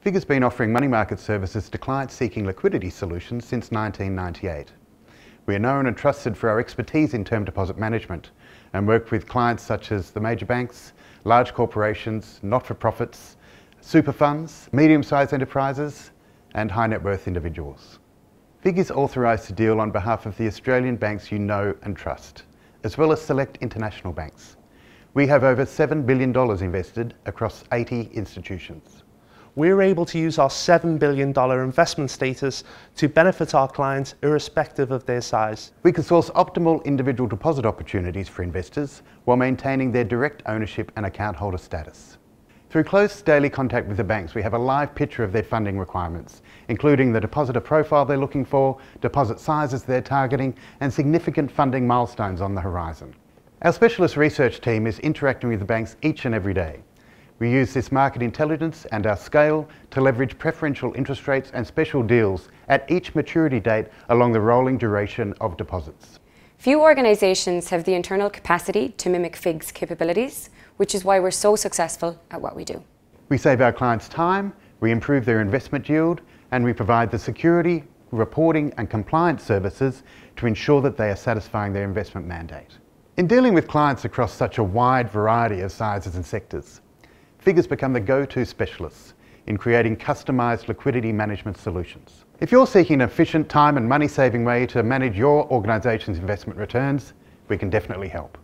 FIIG has been offering money market services to clients seeking liquidity solutions since 1998. We are known and trusted for our expertise in term deposit management and work with clients such as the major banks, large corporations, not-for-profits, super funds, medium-sized enterprises and high net worth individuals. FIIG is authorised to deal on behalf of the Australian banks you know and trust, as well as select international banks. We have over $7 billion invested across 80 institutions we're able to use our $7 billion investment status to benefit our clients irrespective of their size. We can source optimal individual deposit opportunities for investors while maintaining their direct ownership and account holder status. Through close daily contact with the banks, we have a live picture of their funding requirements, including the depositor profile they're looking for, deposit sizes they're targeting, and significant funding milestones on the horizon. Our specialist research team is interacting with the banks each and every day. We use this market intelligence and our scale to leverage preferential interest rates and special deals at each maturity date along the rolling duration of deposits. Few organisations have the internal capacity to mimic FIIG's capabilities, which is why we're so successful at what we do. We save our clients time, we improve their investment yield, and we provide the security, reporting and compliance services to ensure that they are satisfying their investment mandate. In dealing with clients across such a wide variety of sizes and sectors, FIIG has become the go-to specialists in creating customised liquidity management solutions. If you're seeking an efficient time and money saving way to manage your organisation's investment returns, we can definitely help.